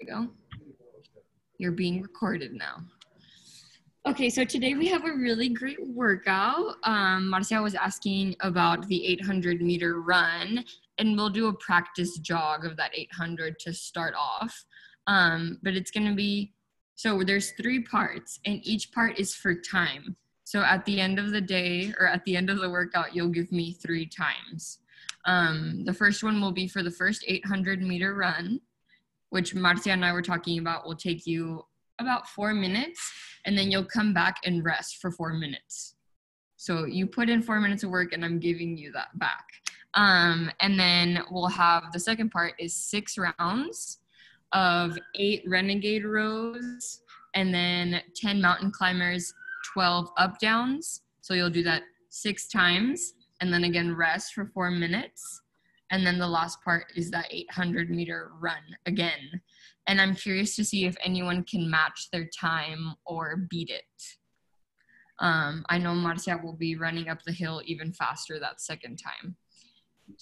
we go. You're being recorded now. Okay, so today we have a really great workout. Um, Marcia was asking about the 800 meter run, and we'll do a practice jog of that 800 to start off. Um, but it's going to be so there's three parts, and each part is for time. So at the end of the day or at the end of the workout, you'll give me three times. Um, the first one will be for the first 800 meter run which Marcia and I were talking about, will take you about four minutes, and then you'll come back and rest for four minutes. So you put in four minutes of work, and I'm giving you that back. Um, and then we'll have the second part is six rounds of eight renegade rows, and then 10 mountain climbers, 12 up downs. So you'll do that six times, and then again rest for four minutes and then the last part is that 800 meter run again. And I'm curious to see if anyone can match their time or beat it. Um, I know Marcia will be running up the hill even faster that second time.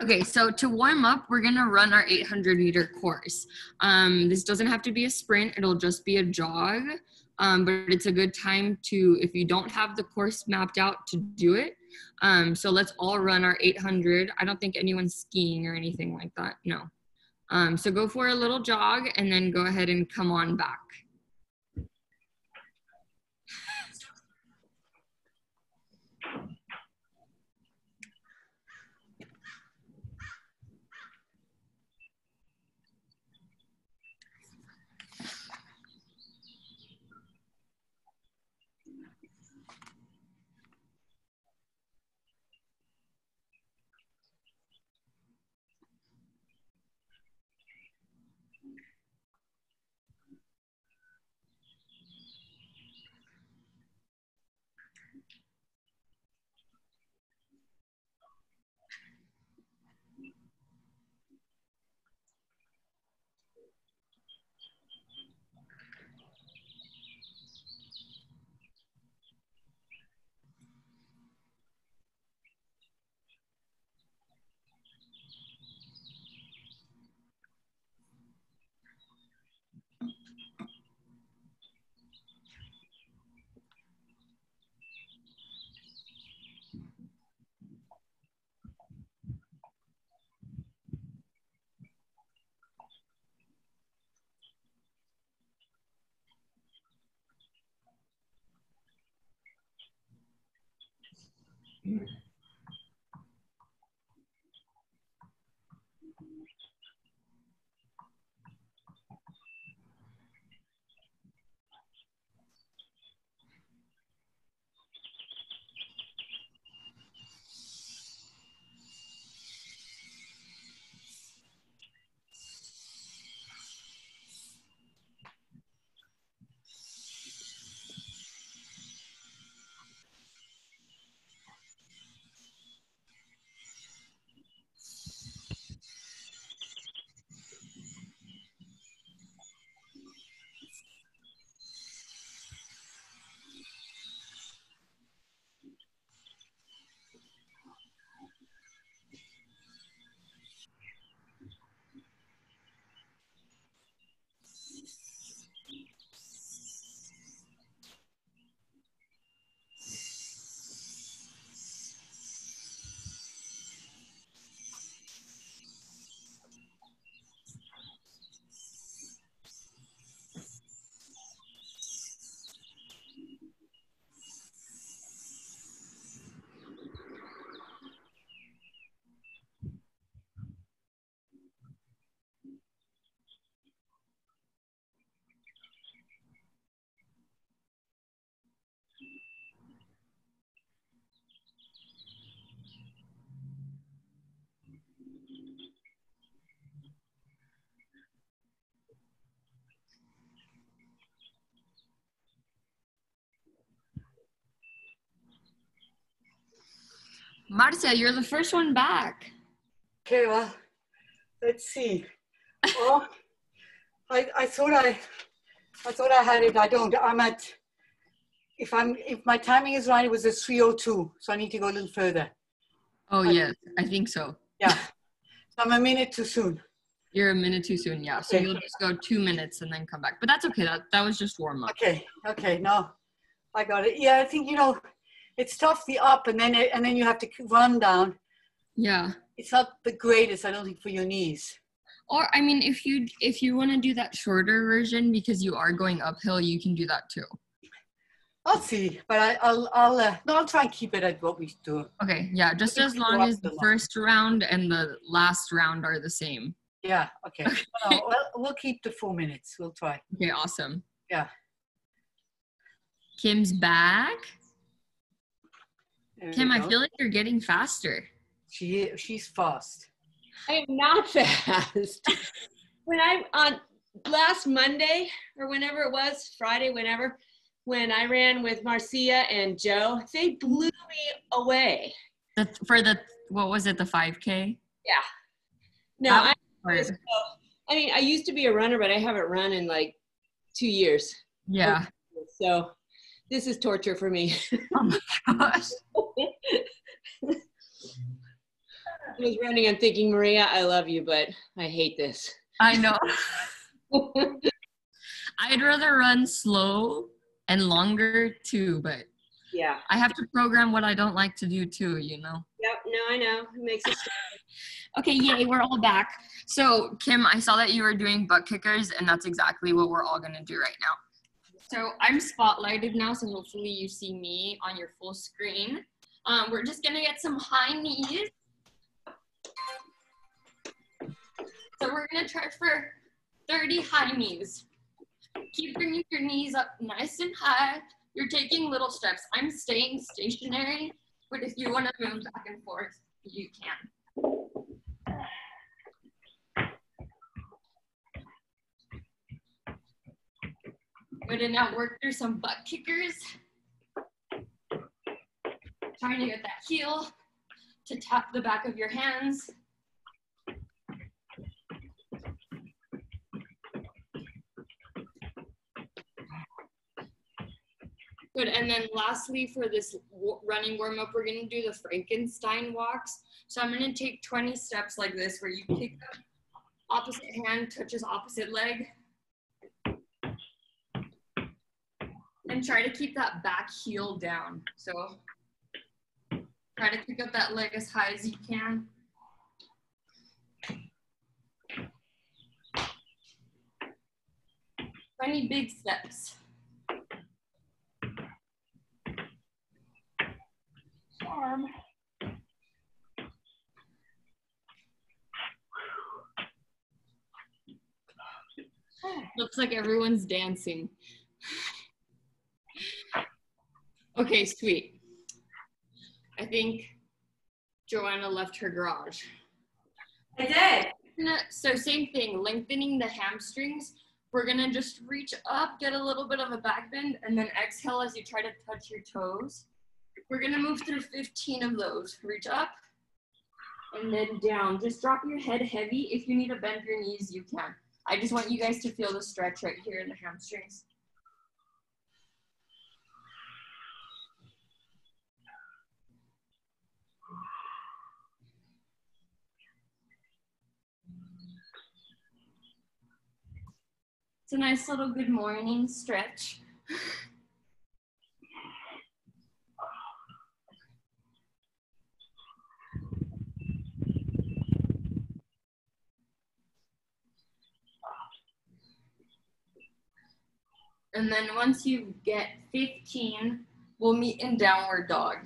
Okay, so to warm up, we're gonna run our 800 meter course. Um, this doesn't have to be a sprint, it'll just be a jog. Um, but it's a good time to, if you don't have the course mapped out, to do it. Um, so let's all run our 800. I don't think anyone's skiing or anything like that. No. Um, so go for a little jog and then go ahead and come on back. Mm-hmm. Marcia, you're the first one back. Okay, well, let's see. Oh, I, I thought I, I thought I had it. I don't. I'm at. If I'm, if my timing is right, it was a 302. So I need to go a little further. Oh yes, I think so. Yeah. So I'm a minute too soon. You're a minute too soon, yeah. So Okay. you'll just go two minutes and then come back. But that's okay. That that was just warm up. Okay, okay, no, I got it. Yeah, I think you know, it's tough the up and then it, and then you have to run down. Yeah. It's not the greatest, I don't think, for your knees. Or I mean, if you if you want to do that shorter version because you are going uphill, you can do that too. I'll see, but I, I'll I'll uh, no, I'll try and keep it at what we do. Okay, yeah, just as long as the first round and the last round are the same. Yeah, okay. No, well, we'll keep the four minutes. We'll try. Okay, awesome. Yeah. Kim's back. There Kim, I feel like you're getting faster. she she's fast. I am not fast. when I'm on last Monday or whenever it was, Friday, whenever, when I ran with Marcia and Joe, they blew me away. The, for the what was it? The 5K. Yeah. No, I, was. Uh, I mean, I used to be a runner, but I haven't run in like two years. Yeah. So this is torture for me. Oh my gosh. I was running and thinking, Maria, I love you, but I hate this. I know. I'd rather run slow and longer too, but yeah. I have to program what I don't like to do too, you know. Yep. No, I know. It makes it. Okay, yay, we're all back. So, Kim, I saw that you were doing butt kickers, and that's exactly what we're all gonna do right now. So, I'm spotlighted now, so hopefully you see me on your full screen. Um, we're just gonna get some high knees. So, we're gonna try for 30 high knees. Keep bringing your knees up nice and high. You're taking little steps. I'm staying stationary, but if you wanna move back and forth, you can. We're gonna now work through some butt kickers. Trying to get that heel to tap the back of your hands. Good, and then lastly for this running warm up, we're gonna do the Frankenstein walks. So I'm gonna take 20 steps like this where you kick up, opposite hand touches opposite leg. And try to keep that back heel down. So try to kick up that leg as high as you can. Twenty big steps. Arm. Looks like everyone's dancing. Okay, sweet. I think Joanna left her garage. I did. So same thing, lengthening the hamstrings. We're gonna just reach up, get a little bit of a back bend, and then exhale as you try to touch your toes. We're gonna move through 15 of those. Reach up and then down. Just drop your head heavy. If you need to bend your knees, you can. I just want you guys to feel the stretch right here in the hamstrings. It's a nice little good morning stretch. And then once you get 15, we'll meet in downward dog.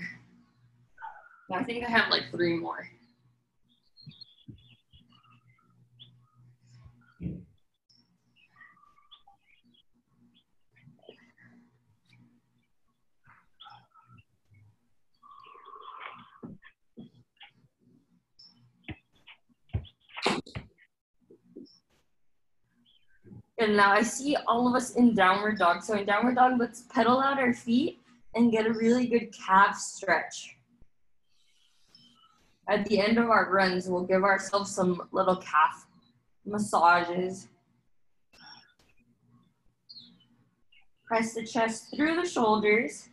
I think I have like three more. And now I see all of us in downward dog. So in downward dog, let's pedal out our feet and get a really good calf stretch. At the end of our runs, we'll give ourselves some little calf massages. Press the chest through the shoulders.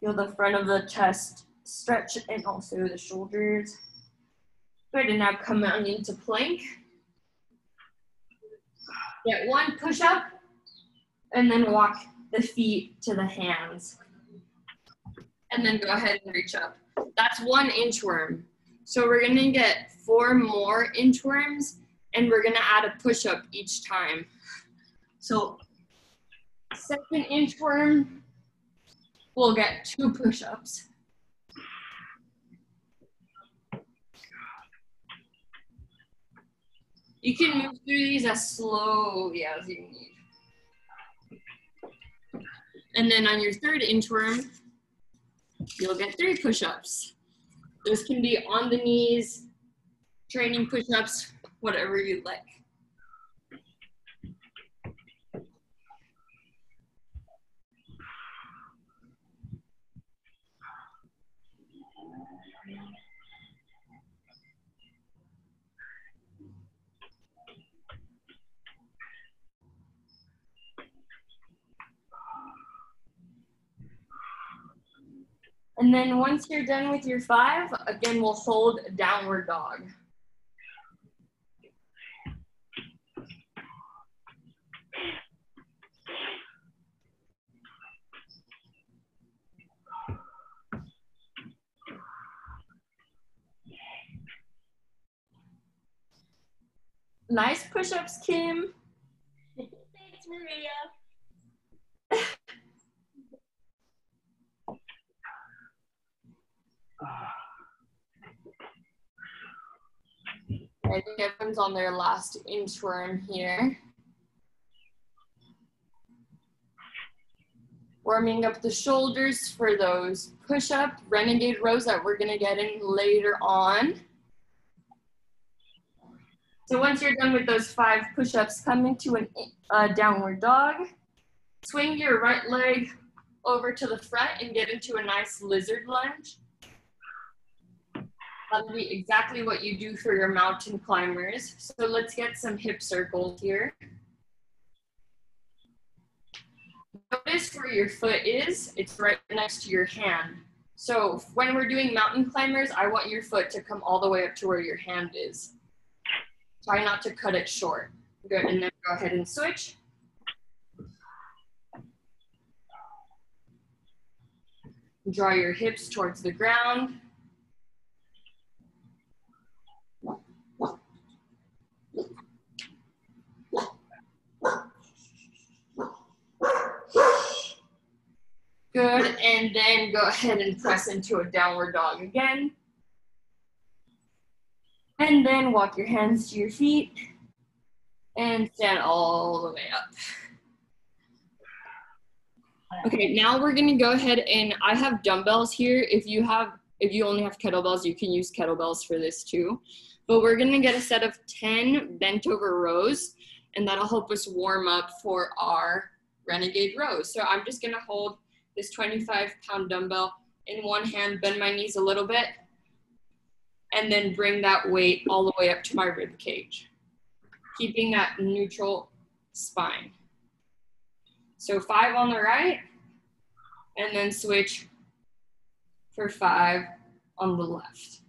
Feel the front of the chest stretch and also the shoulders. Good, and now come on into plank. Get one push up, and then walk the feet to the hands. And then go ahead and reach up. That's one inchworm. So we're gonna get four more inchworms, and we're gonna add a push up each time. So second inchworm, we'll get two push ups. You can move through these as slowly as you need. And then on your third inchworm, you'll get three push-ups. Those can be on the knees, training push-ups, whatever you like. And then once you're done with your five, again, we'll hold downward dog. Nice push-ups, Kim. Thanks, Maria. I everyone's on their last inchworm here. Warming up the shoulders for those push-up renegade rows that we're gonna get in later on. So once you're done with those five push-ups, come into a uh, downward dog. Swing your right leg over to the front and get into a nice lizard lunge. That'll exactly what you do for your mountain climbers. So let's get some hip circles here. Notice where your foot is, it's right next to your hand. So when we're doing mountain climbers, I want your foot to come all the way up to where your hand is. Try not to cut it short. Good, and then go ahead and switch. Draw your hips towards the ground. Good, and then go ahead and press into a downward dog again. And then walk your hands to your feet and stand all the way up. Okay, now we're gonna go ahead and I have dumbbells here. If you have, if you only have kettlebells, you can use kettlebells for this too. But we're gonna get a set of 10 bent over rows and that'll help us warm up for our renegade rows. So I'm just gonna hold this 25 pound dumbbell in one hand, bend my knees a little bit, and then bring that weight all the way up to my rib cage, keeping that neutral spine. So five on the right, and then switch for five on the left.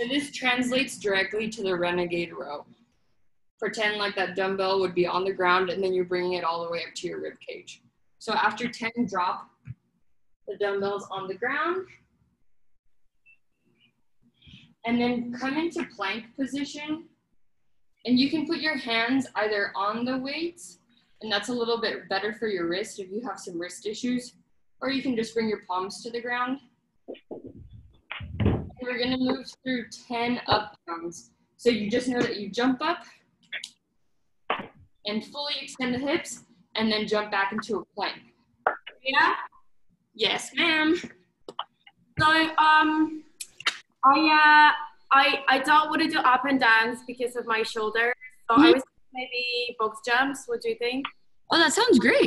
So this translates directly to the renegade row pretend like that dumbbell would be on the ground and then you're bringing it all the way up to your rib cage. So after 10, drop the dumbbells on the ground. And then come into plank position. And you can put your hands either on the weights, and that's a little bit better for your wrist if you have some wrist issues, or you can just bring your palms to the ground. And we're gonna move through 10 up downs. So you just know that you jump up, and fully extend the hips and then jump back into a plank. Yeah. Yes, ma'am. So um, I uh, I I don't want to do up and downs because of my shoulder. So mm-hmm. I was maybe box jumps. What do you think? Oh, that sounds great.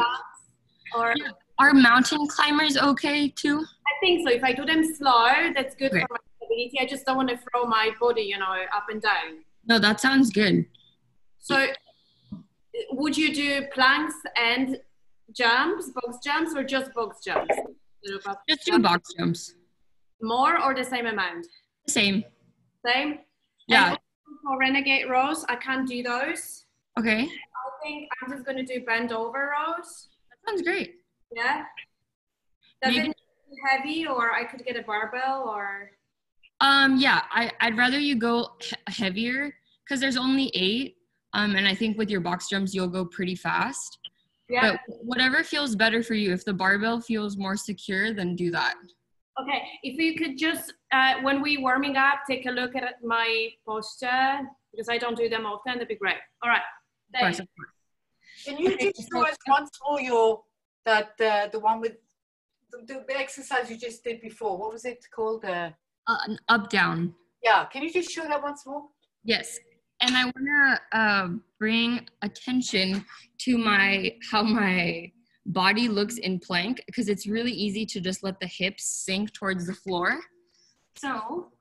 Or yeah. are mountain climbers okay too? I think so. If I do them slow, that's good great. for my stability. I just don't want to throw my body, you know, up and down. No, that sounds good. So would you do planks and jumps, box jumps, or just box jumps? Just do box jumps. More or the same amount? Same. Same. Yeah. For renegade rows, I can't do those. Okay. I think I'm just gonna do bend over rows. That sounds great. Yeah. Does Maybe- it need to be heavy, or I could get a barbell, or Um, yeah, I, I'd rather you go he- heavier because there's only eight. Um, and I think with your box jumps, you'll go pretty fast. yeah. But whatever feels better for you. If the barbell feels more secure, then do that. Okay, if you could just, uh, when we warming up, take a look at my posture because I don't do them often. That'd be great. All right. Of Thanks. Can you Okay, just so- show us once more your that uh, the one with the, the exercise you just did before? What was it called? Uh, Uh, an up down. yeah. Can you just show that once more? Yes. And I want to uh, bring attention to my how my body looks in plank because it's really easy to just let the hips sink towards the floor. So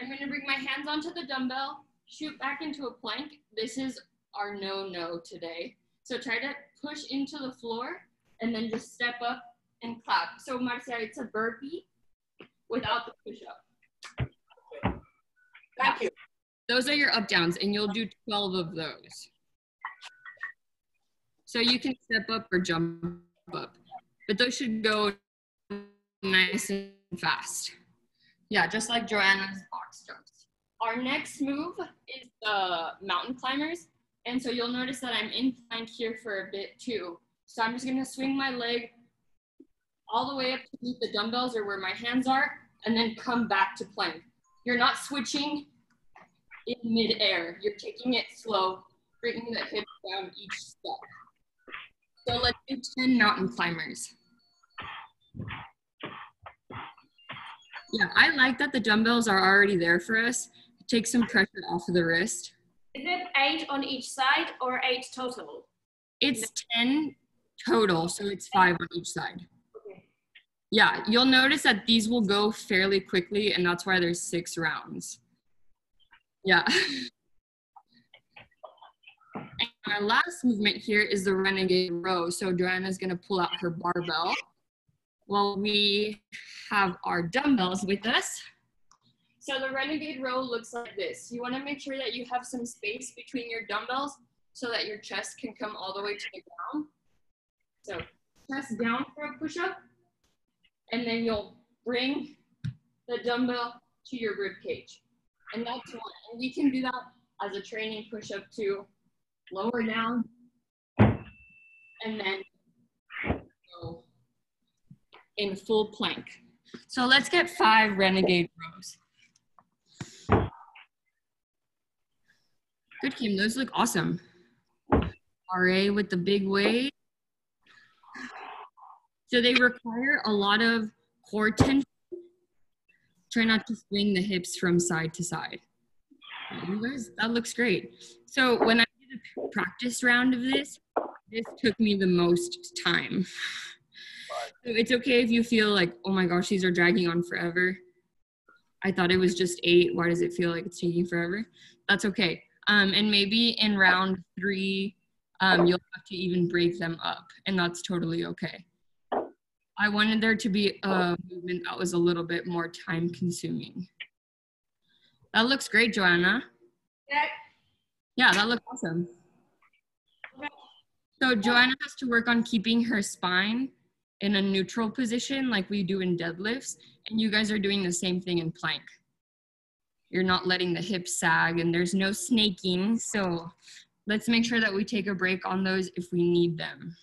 I'm going to bring my hands onto the dumbbell, shoot back into a plank. This is our no-no today. So try to push into the floor and then just step up and clap. So Marcia, it's a burpee without the push-up. Thank you. Those are your up downs, and you'll do 12 of those. So you can step up or jump up, but those should go nice and fast. Yeah, just like Joanna's box jumps. Our next move is the mountain climbers. And so you'll notice that I'm in plank here for a bit too. So I'm just gonna swing my leg all the way up to meet the dumbbells or where my hands are, and then come back to plank. You're not switching in midair. You're taking it slow, bringing the hips down each step. So let's do 10 mountain climbers. Yeah, I like that the dumbbells are already there for us. Take some pressure off of the wrist. Is it eight on each side or eight total? It's 10 total, so it's five on each side. Okay. Yeah, you'll notice that these will go fairly quickly, and that's why there's six rounds. Yeah. And our last movement here is the renegade row. So Joanna's gonna pull out her barbell while we have our dumbbells with us. So the renegade row looks like this. You wanna make sure that you have some space between your dumbbells so that your chest can come all the way to the ground. So chest down for a push-up, and then you'll bring the dumbbell to your rib cage. And that's one. And we can do that as a training push-up too. Lower down, and then go in full plank. So let's get five renegade rows. Good, Kim. Those look awesome. RA with the big weight. So they require a lot of core tension. Try not to swing the hips from side to side. You guys, that looks great. So when I did a practice round of this, this took me the most time. So it's okay if you feel like, oh my gosh, these are dragging on forever. I thought it was just eight. Why does it feel like it's taking forever? That's okay. Um, and maybe in round three, um, you'll have to even break them up, and that's totally okay. I wanted there to be a oh. movement that was a little bit more time consuming. That looks great, Joanna. Yeah. Yeah, that looks awesome. So Joanna has to work on keeping her spine in a neutral position like we do in deadlifts, and you guys are doing the same thing in plank. You're not letting the hips sag and there's no snaking, so let's make sure that we take a break on those if we need them.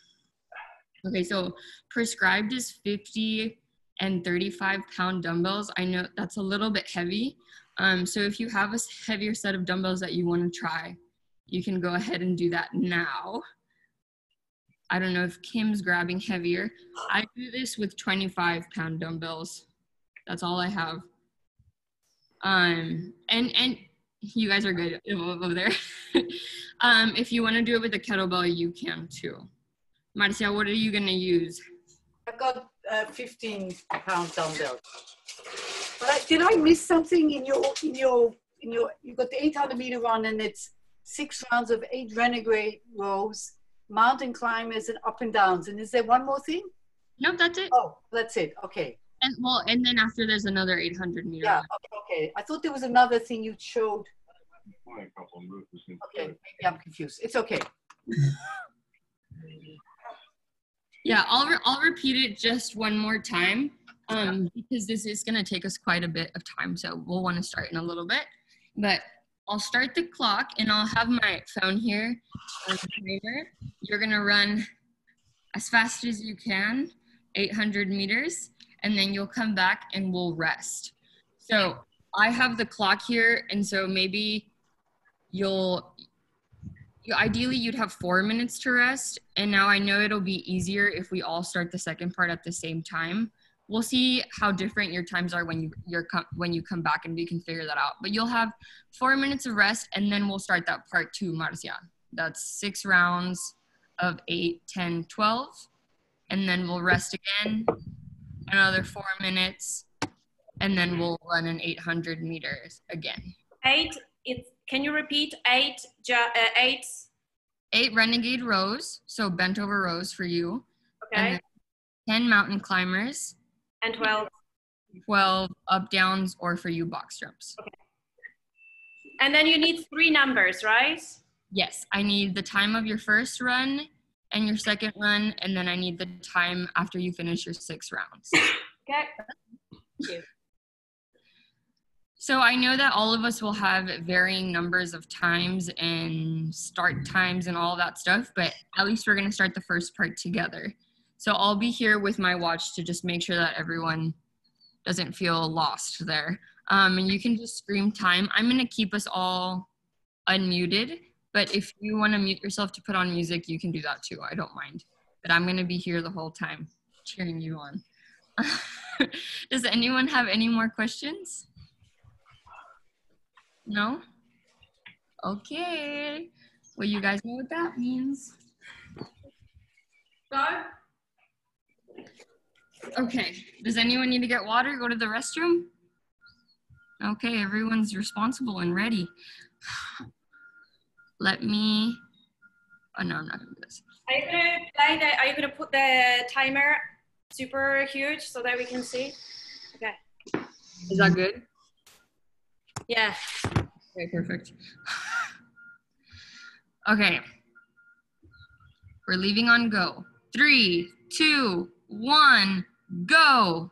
Okay, so prescribed is 50 and 35 pound dumbbells. I know that's a little bit heavy. Um, so if you have a heavier set of dumbbells that you want to try, you can go ahead and do that now. I don't know if Kim's grabbing heavier. I do this with 25 pound dumbbells. That's all I have. Um, and and you guys are good over there. um, if you want to do it with a kettlebell, you can too. Marcia, what are you gonna use? I've got uh, 15 pound dumbbell. But I, did I miss something in your in your in your? You got the 800 meter run, and it's six rounds of eight renegade rows, mountain climbers, and up and downs. And is there one more thing? No, that's it. Oh, that's it. Okay. And well, and then after there's another 800 meter. Yeah, run. okay, okay. I thought there was another thing you showed. Only a couple of movements in Okay, maybe I'm confused. It's okay. Yeah, I'll re- I'll repeat it just one more time um, because this is going to take us quite a bit of time. So we'll want to start in a little bit. But I'll start the clock and I'll have my phone here. You're going to run as fast as you can, 800 meters, and then you'll come back and we'll rest. So I have the clock here, and so maybe you'll you, ideally you'd have four minutes to rest and now i know it'll be easier if we all start the second part at the same time we'll see how different your times are when you you're com- when you come back and we can figure that out but you'll have four minutes of rest and then we'll start that part two marcia that's six rounds of 8 10 12 and then we'll rest again another four minutes and then we'll run an 800 meters again Eight. It's. Can you repeat eight? Uh, eight. eight renegade rows so bent over rows for you Okay. And then 10 mountain climbers, And twelve. 12 up downs, or for you box jumps. Okay. And then you need three numbers, right? Yes, I need the time of your first run and your second run, and then I need the time after you finish your six rounds. Okay. So I know that all of us will have varying numbers of times and start times and all that stuff, but at least we're going to start the first part together. So I'll be here with my watch to just make sure that everyone doesn't feel lost there. Um, and you can just scream time. I'm going to keep us all unmuted, but if you want to mute yourself to put on music, you can do that too. I don't mind. But I'm going to be here the whole time cheering you on. Does anyone have any more questions? No? Okay. Well, you guys know what that means. Go. Okay. Does anyone need to get water? Go to the restroom? Okay, everyone's responsible and ready. Let me. Oh, no, I'm not going to do this. Are you gonna play the? Are you gonna put the timer super huge so that we can see? Okay. Is that good? Yeah. Okay, perfect. okay. We're leaving on go. Three, two, one, go.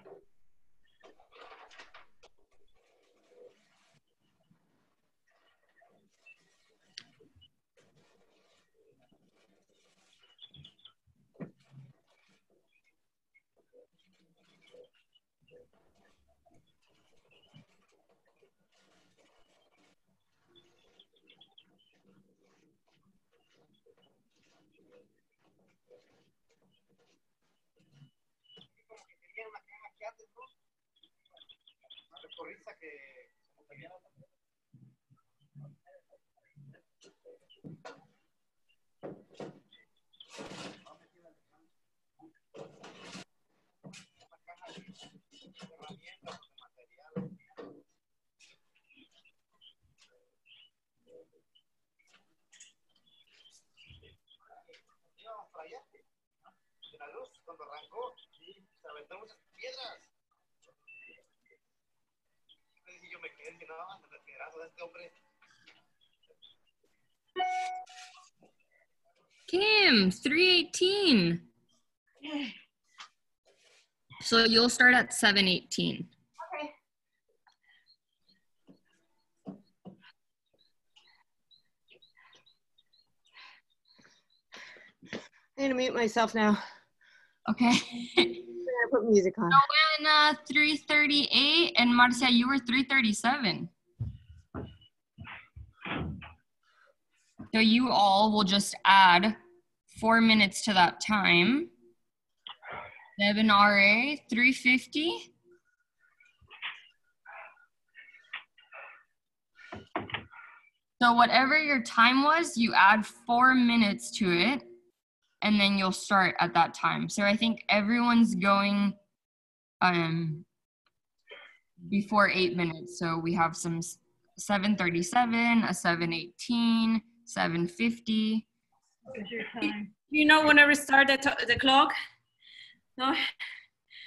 íbamos para allá. La luz, cuando arrancó, se aventó muchas piedras. Me quedé, dije, no, anda, el piedrazo de este hombre. Kim, 318. So you'll start at 718. Okay. I'm gonna mute myself now. Okay. Put music on. Joanna, 338, and Marcia, you were 337. So you all will just add four minutes to that time. Devin RA, 350. So whatever your time was, you add four minutes to it, and then you'll start at that time. So I think everyone's going um before eight minutes. So we have some 737, a 718, 750. You know whenever start the, to- the clock? No?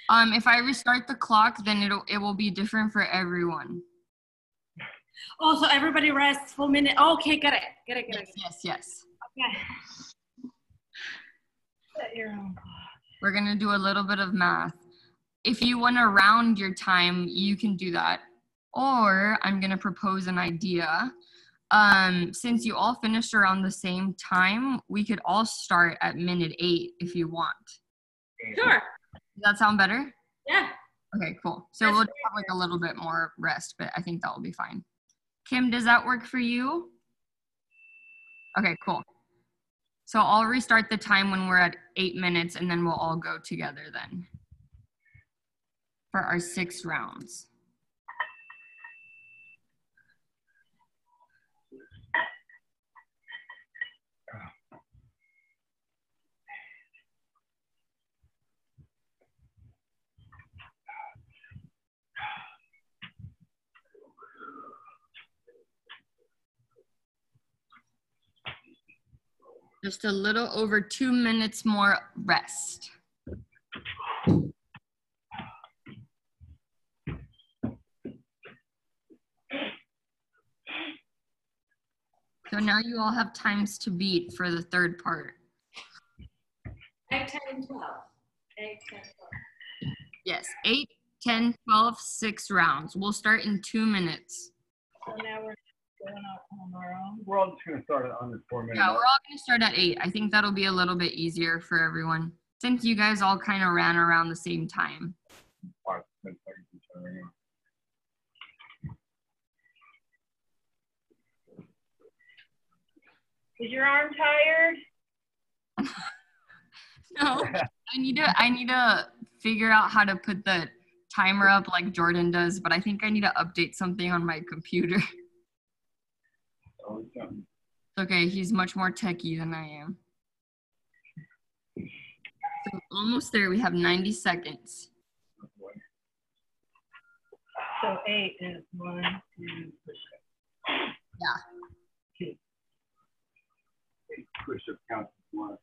Um, if I restart the clock, then it'll it will be different for everyone. Oh, so everybody rests full minute. Okay, get it. Get it, get it. Yes, yes, yes. Okay. Set your own clock. We're gonna do a little bit of math. If you want to round your time, you can do that. Or I'm gonna propose an idea. Um, since you all finished around the same time, we could all start at minute eight if you want. Sure. Does that sound better? Yeah. Okay, cool. So That's we'll just have like a little bit more rest, but I think that will be fine. Kim, does that work for you? Okay, cool. So I'll restart the time when we're at eight minutes and then we'll all go together then for our six rounds. Just a little over two minutes more rest. So now you all have times to beat for the third part. 8, 10, 12. 8, 10, 12. Yes, 8, 10, 12, six rounds. We'll start in two minutes. So now we're on our own. We're all just gonna start on this four minute. Yeah, we're all going to start at 8. I think that'll be a little bit easier for everyone since you guys all kind of ran around the same time. Five, ten seconds each other, yeah. Is your arm tired? No, I need to I need to figure out how to put the timer up like Jordan does, but I think I need to update something on my computer. Something. okay, he's much more techie than I am. So almost there. We have 90 seconds. So 8 is 1, 2, Push up count as one.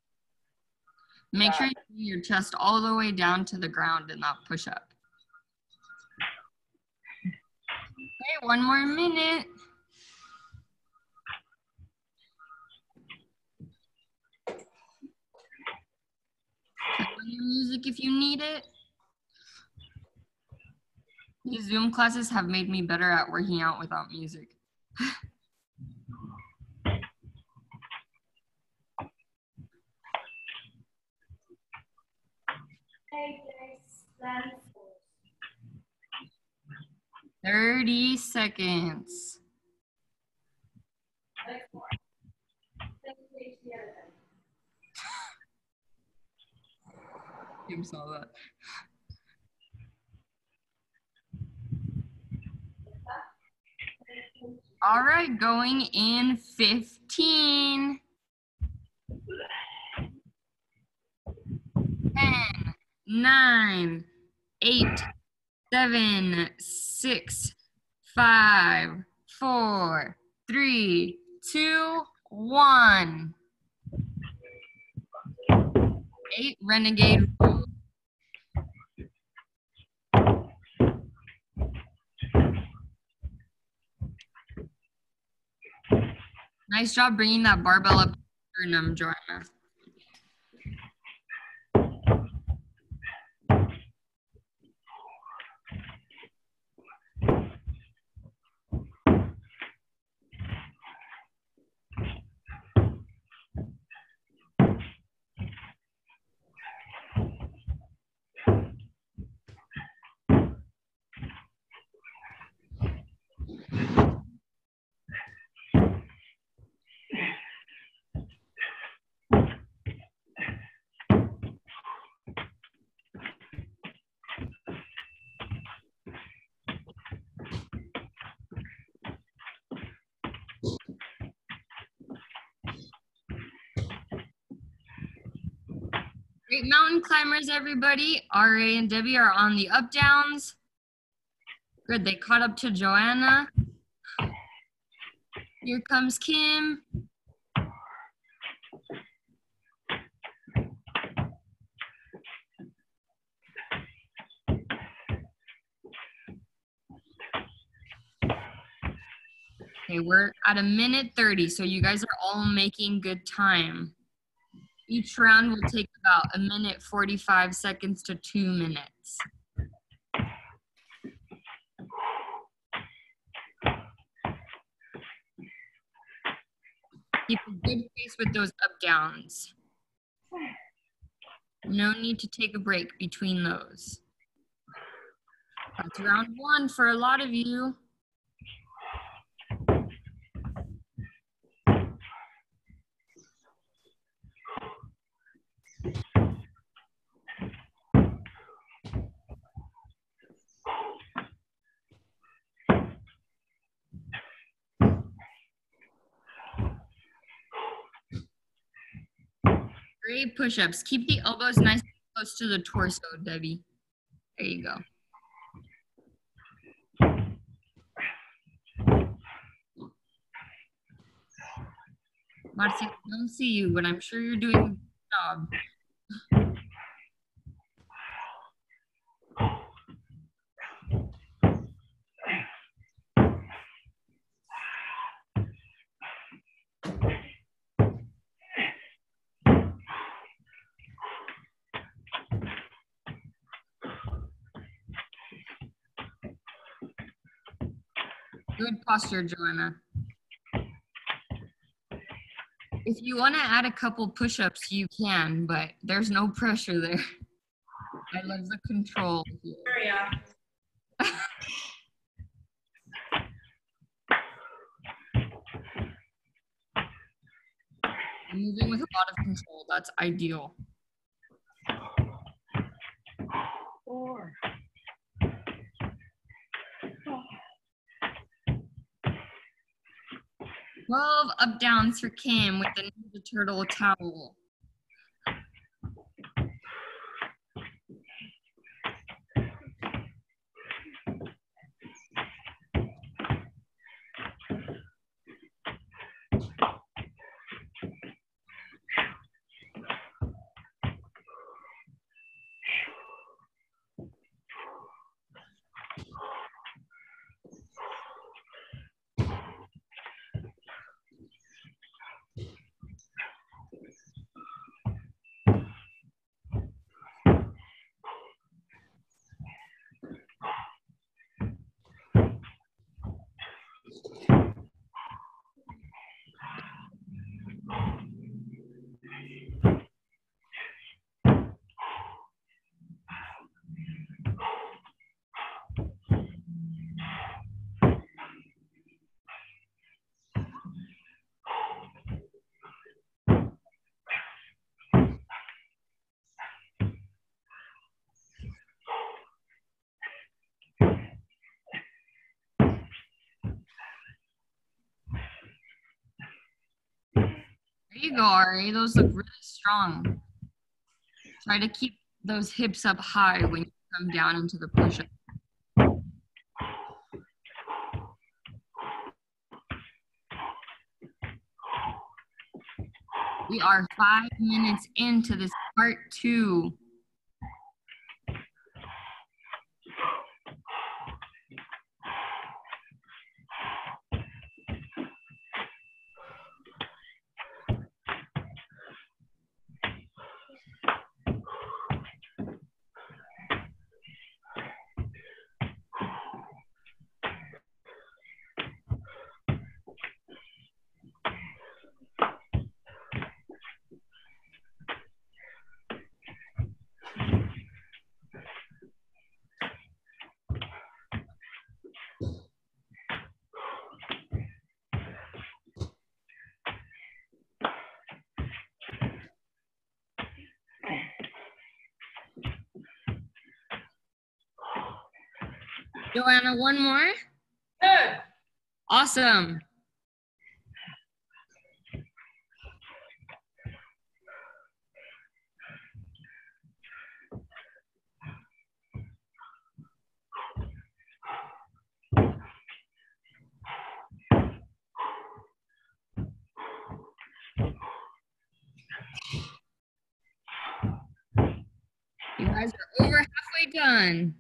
Make sure you bring your chest all the way down to the ground and not push up. Okay, one more minute. Turn on your music if you need it. These Zoom classes have made me better at working out without music. 30 seconds. Kim saw that. All right, going in 15. 10, 9, 8, 7, 6, 5, 4, 3, 2, 1. 8 Renegade. Nice job bringing that barbell up Joanna. Great mountain climbers, everybody. Ari and Debbie are on the up downs. Good, they caught up to Joanna. Here comes Kim. Okay, we're at a minute 30, so you guys are all making good time. Each round will take about a minute 45 seconds to two minutes. Keep a good pace with those up downs. No need to take a break between those. That's round one for a lot of you. Push-ups. Keep the elbows nice and close to the torso, Debbie. There you go. Marcia, I don't see you, but I'm sure you're doing a good job. Good posture, Joanna. If you want to add a couple push-ups, you can, but there's no pressure there. I love the control here. Moving with a lot of control, that's ideal. 12 up downs for Kim with the Ninja Turtle towel. You go, Ari. Those look really strong. Try to keep those hips up high when you come down into the push-up. We are five minutes into this part two. Joanna, one more. Good. Awesome. You guys are over halfway done.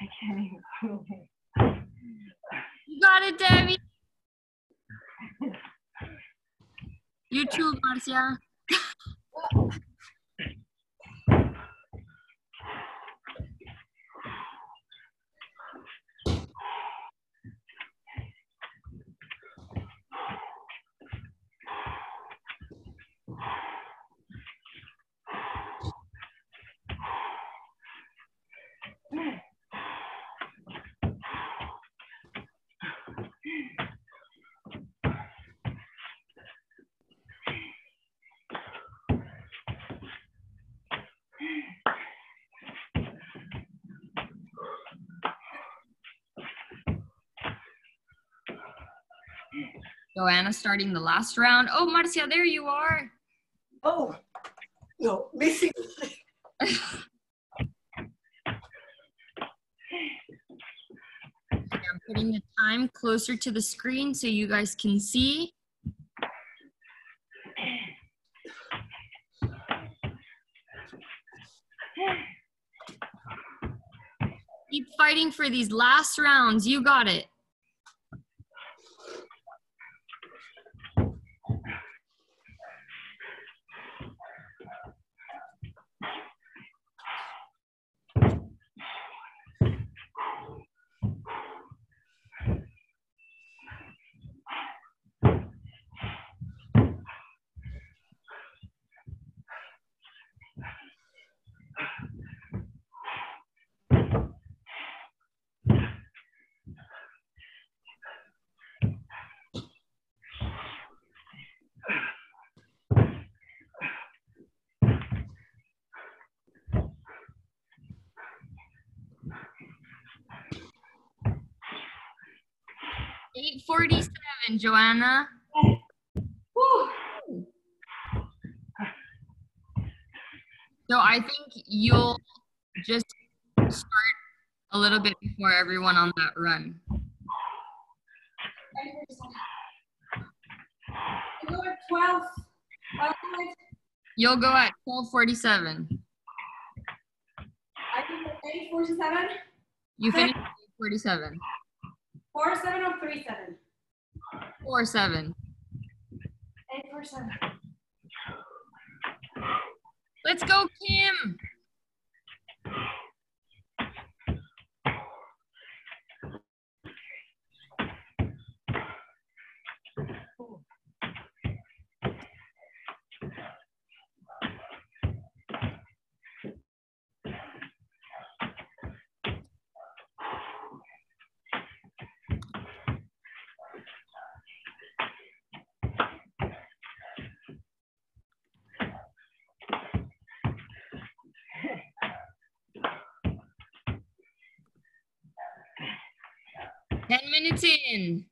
I can't even prove it. You got it, Debbie. You too, Marcia. Joanna starting the last round. Oh, Marcia, there you are. Oh, no, missing. I'm putting the time closer to the screen so you guys can see. Keep fighting for these last rounds. You got it. 47, Joanna. So I think you'll just start a little bit before everyone on that run. Go at 12. You'll go at 1247. I think 847. You finish 847. Four seven or three seven? Four seven. Eight four seven. Let's go, Kim. 10 minutes in.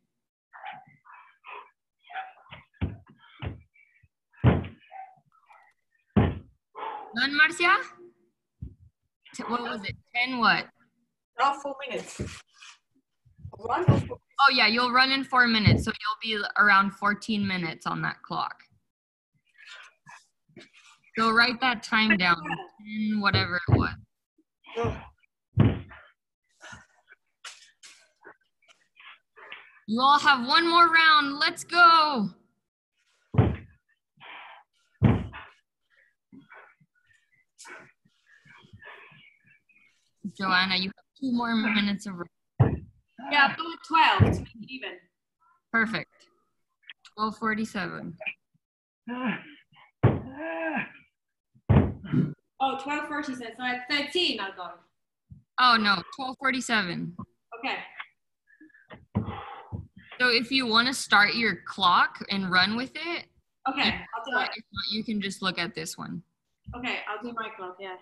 Done, Marcia? What was it? 10 what? Now four minutes. Run Oh, yeah, you'll run in four minutes. So you'll be around 14 minutes on that clock. So write that time down, 10, whatever it was. You all have one more round. Let's go. Joanna, you have two more minutes of Yeah, go with 12 to make it even. perfect. 1247. Oh, 12 first, he said. So at 13, I'll go. Oh no, 1247. Okay. So if you want to start your clock and run with it, Okay, I'll do it. if not, you can just look at this one. Okay, I'll do my clock, yeah.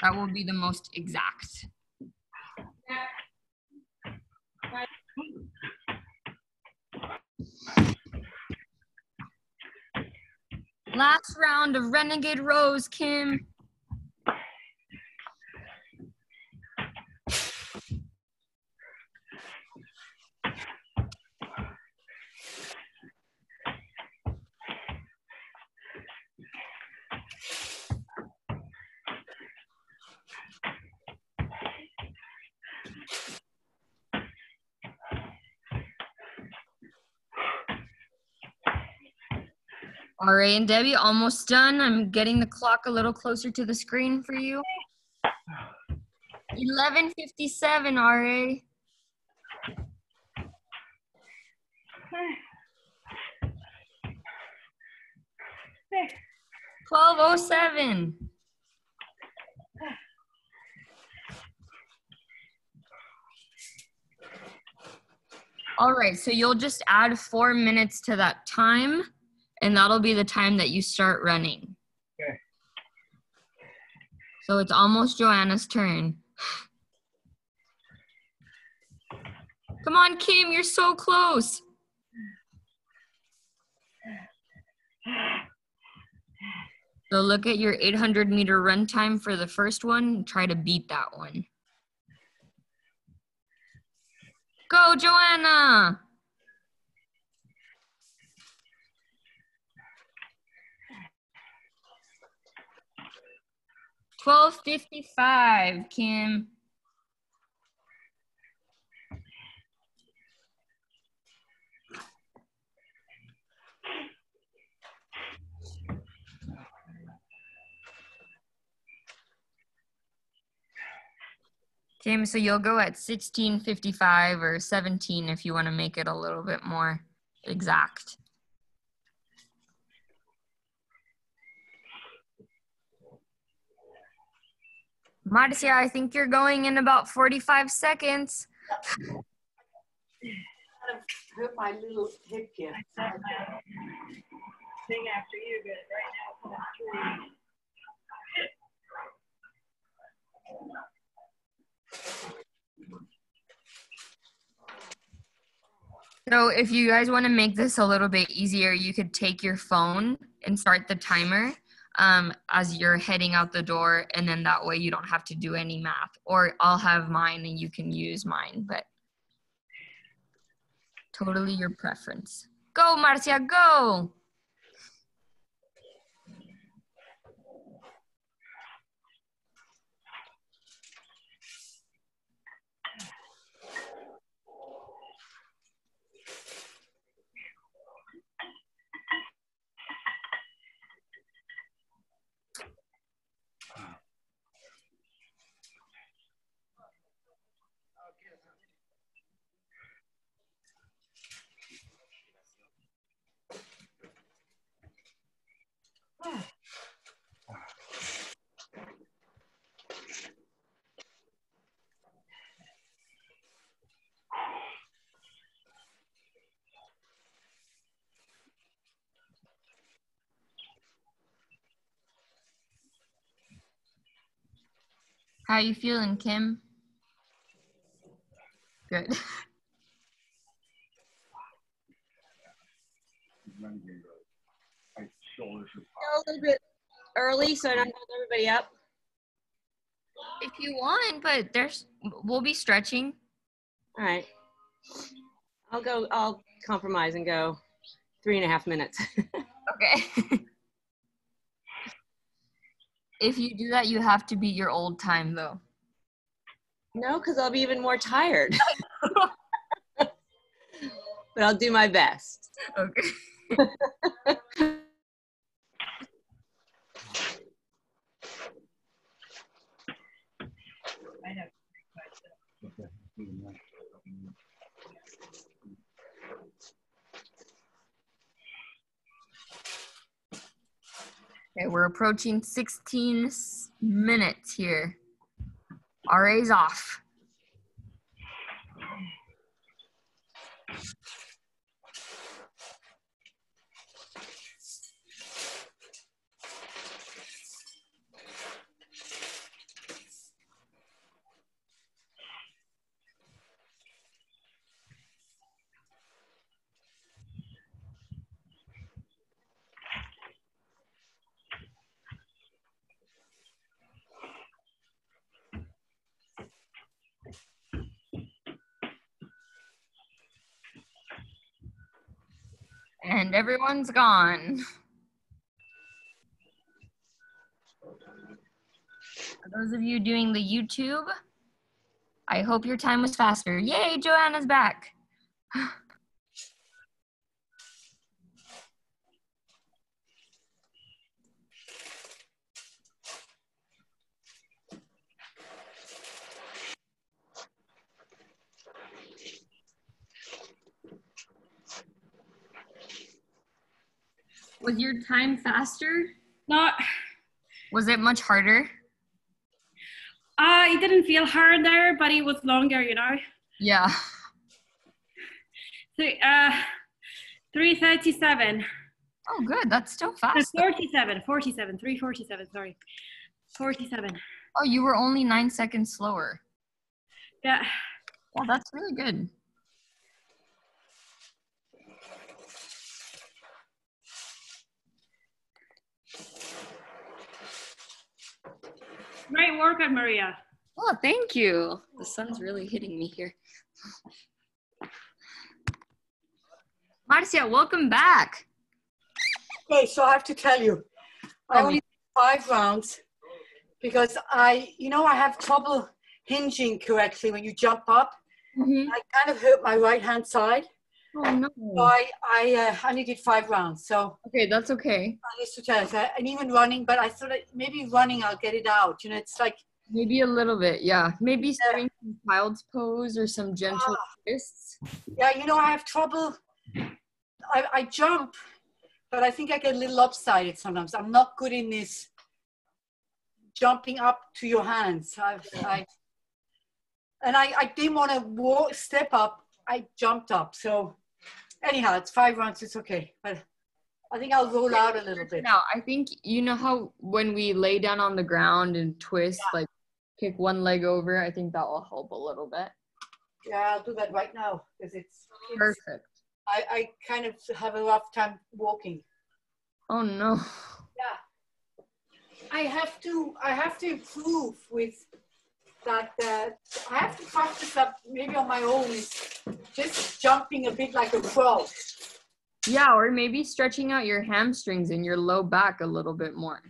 That will be the most exact. Last round of Renegade Rows, Kim. All right, and Debbie, almost done. I'm getting the clock a little closer to the screen for you. 1157, Ari. Twelve oh seven. All right, so you'll just add four minutes to that time, and that'll be the time that you start running. Okay. So it's almost Joanna's turn. Come on, Kim, you're so close. So look at your 800 meter run time for the first one and try to beat that one. Go, Joanna. Twelve fifty-five, Kim. Kim, so you'll go at sixteen fifty-five or seventeen if you want to make it a little bit more exact. Marcia, I think you're going in about forty-five seconds. Hurt my little hip here. thing after you, but right now coming through. So if you guys want to make this a little bit easier, you could take your phone and start the timer um, as you're heading out the door, and then that way you don't have to do any math. Or I'll have mine and you can use mine, but totally your preference. Go, Marcia, go! How are you feeling, Kim? Good. a little bit early, so I don't hold everybody up. If you want, but there's we'll be stretching. All right. I'll go. I'll compromise and go three and a half minutes. okay. if you do that, you have to beat your old time though. no, because I'll be even more tired. but I'll do my best. Okay. Okay, we're approaching 16 minutes here. Ari's off. And everyone's gone. For those of you doing the YouTube, I hope your time was faster. Yay, Joanna's back. Was your time faster? Not, Was it much harder? uh, it didn't feel hard there, but it was longer, you know. Yeah. So, uh, 337. Oh, good. That's still Uh, fast. 47, 47, 347, sorry. 47. Oh, you were only nine seconds slower. Yeah. Well, that's really good. Great workout, Maria. Oh, thank you. The sun's really hitting me here. Marcia, welcome back. Okay, so I have to tell you, I only five rounds because I, you know, I have trouble hinging correctly when you jump up. Mm-hmm. I kind of hurt my right hand side. Oh no. So I, I uh, only did five rounds. So Okay, that's okay. I used to tell and even running, but I thought that maybe running I'll get it out. You know, it's like, Maybe a little bit, yeah. Maybe doing some child's pose or some gentle Ah. twists. yeah, you know, I have trouble. I, I jump, but I think I get a little lopsided sometimes. I'm not good in this jumping up to your hands. I've, I, and I, I didn't want to walk, step up. I jumped up. So anyhow, it's five rounds. It's okay. But I think I'll roll out a little bit. Now, I think you know how when we lay down on the ground and twist, like kick one leg over, I think that will help a little bit. Yeah, I'll do that right now because it's, it's Perfect. I, I kind of have a rough time walking. Oh no. Yeah. I have to I have to improve with that uh, I have to practice that maybe on my own just jumping a bit like a pro. Yeah, or maybe stretching out your hamstrings and your low back a little bit more.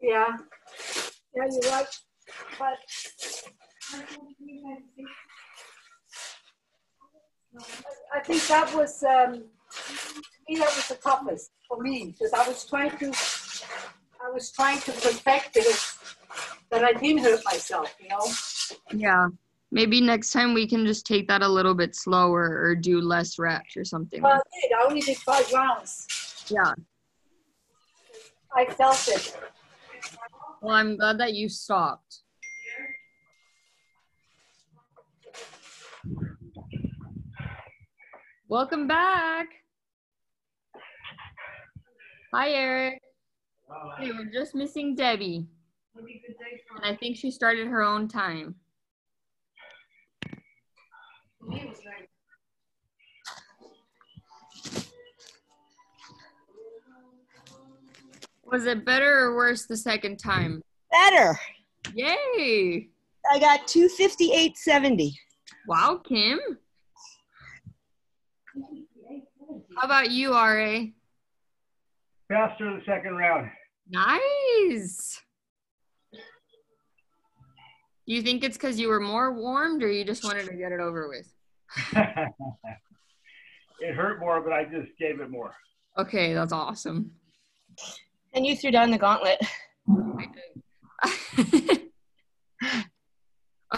Yeah. Yeah, you're right. But I think that was um, to me that was the toughest for me because I was trying to I was trying to perfect it that I didn't hurt myself, you know. Yeah. Maybe next time we can just take that a little bit slower or do less reps or something. Well, I did. I only did five rounds. Yeah. I felt it. Well, I'm glad that you stopped. Welcome back. Hi, Eric. Hey, we're just missing Debbie. And I think she started her own time. Was it better or worse the second time? Better. Yay! I got 258.70. Wow, Kim. How about you, Ari? Faster the second round. Nice. Do you think it's because you were more warmed or you just wanted to get it over with? it hurt more, but I just gave it more. Okay, that's awesome. And you threw down the gauntlet.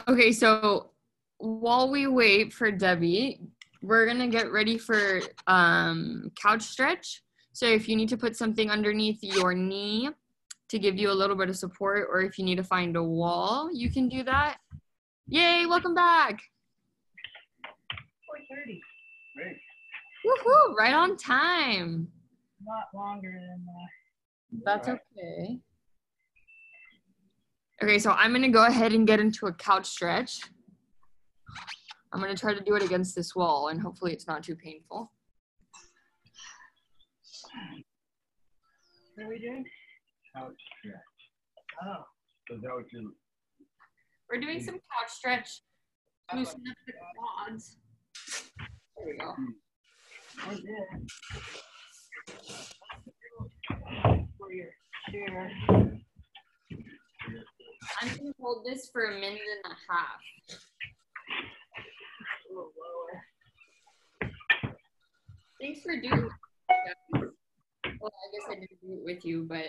okay, so while we wait for Debbie, we're gonna get ready for um, couch stretch. So if you need to put something underneath your knee to give you a little bit of support, or if you need to find a wall, you can do that. Yay, welcome back. 4:30. Great. Woohoo, right on time. A lot longer than uh, That's okay. Okay, so I'm gonna go ahead and get into a couch stretch. I'm gonna try to do it against this wall and hopefully it's not too painful. what are we doing? Couch stretch. Oh, So that what you, We're doing some couch stretch. Loosen up the quads. There we go. we're good. For your chair. I'm gonna hold this for a minute and a half. A little lower. Thanks for doing that. Well, I guess I didn't do it with you, but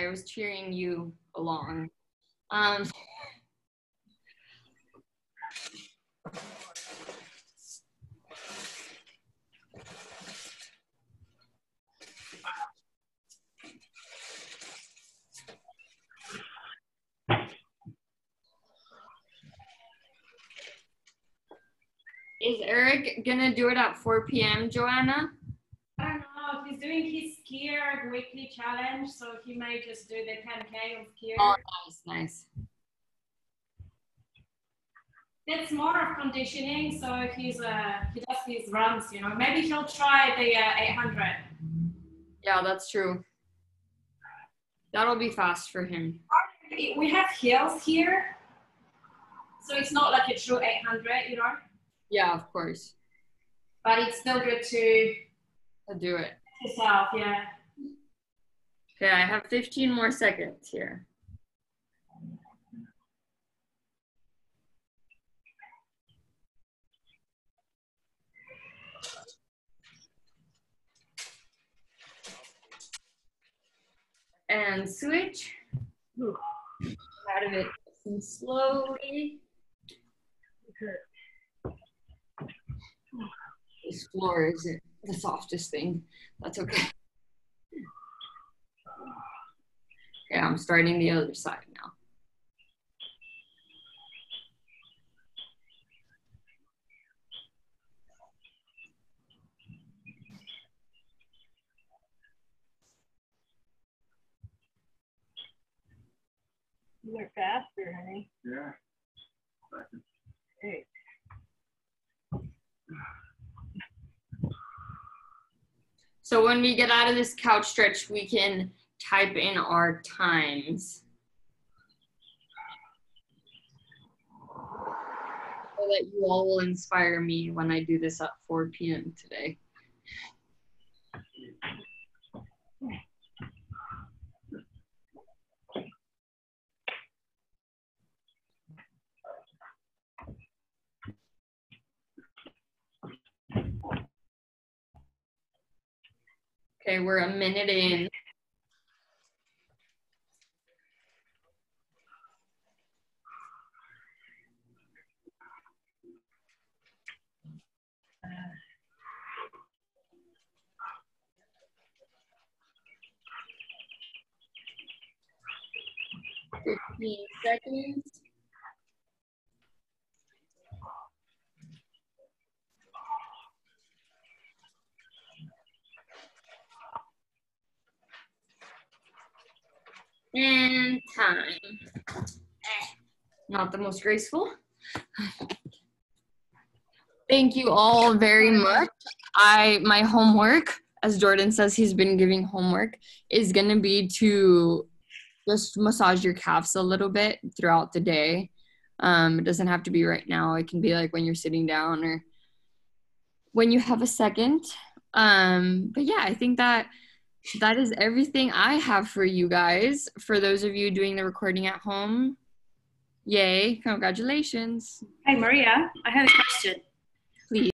I was cheering you along. Um, is Eric gonna do it at 4 p.m., Joanna? I don't know. He's doing his weekly challenge, so he may just do the 10k of SkiErg. Oh, nice, nice. It's more of conditioning. So he's uh he does these runs, you know, maybe he'll try the uh, 800. Yeah, that's true. That'll be fast for him. We have hills here, so it's not like a true 800, you know, Yeah, of course. but it's still good to I'll do it. yourself. Yeah. Okay, I have 15 more seconds here. And switch. Out of it and slowly. This floor isn't the softest thing. That's okay. Okay, I'm starting the other side now. You're faster, honey. yeah. Hey, So when we get out of this couch stretch, we can type in our times. So that you all will inspire me when I do this at 4 p.m. today. Okay, we're a minute in. Fifteen seconds. And time. Eh, Not the most graceful. Thank you all very much. I my homework as Jordan says he's been giving homework, is going to be to just massage your calves a little bit throughout the day. Um, it doesn't have to be right now. It can be like when you're sitting down or when you have a second. Um, but yeah, I think that that is everything I have for you guys. For those of you doing the recording at home, yay, congratulations. Hey, Maria, I had a question.